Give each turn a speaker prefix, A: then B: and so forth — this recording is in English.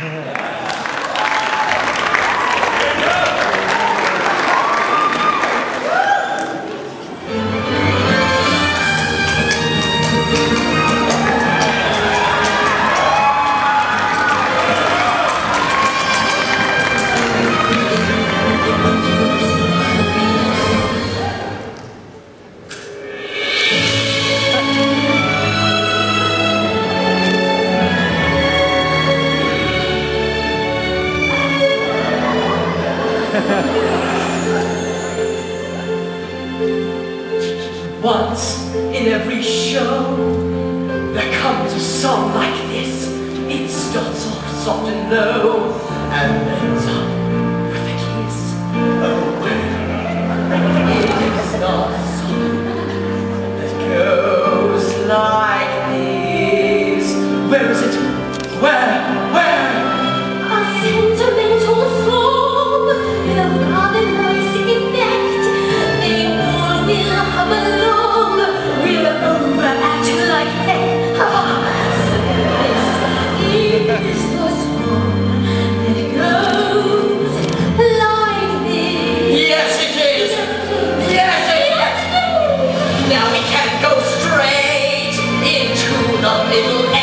A: Yeah. once in every show there comes a song like this. It starts off soft and low and then little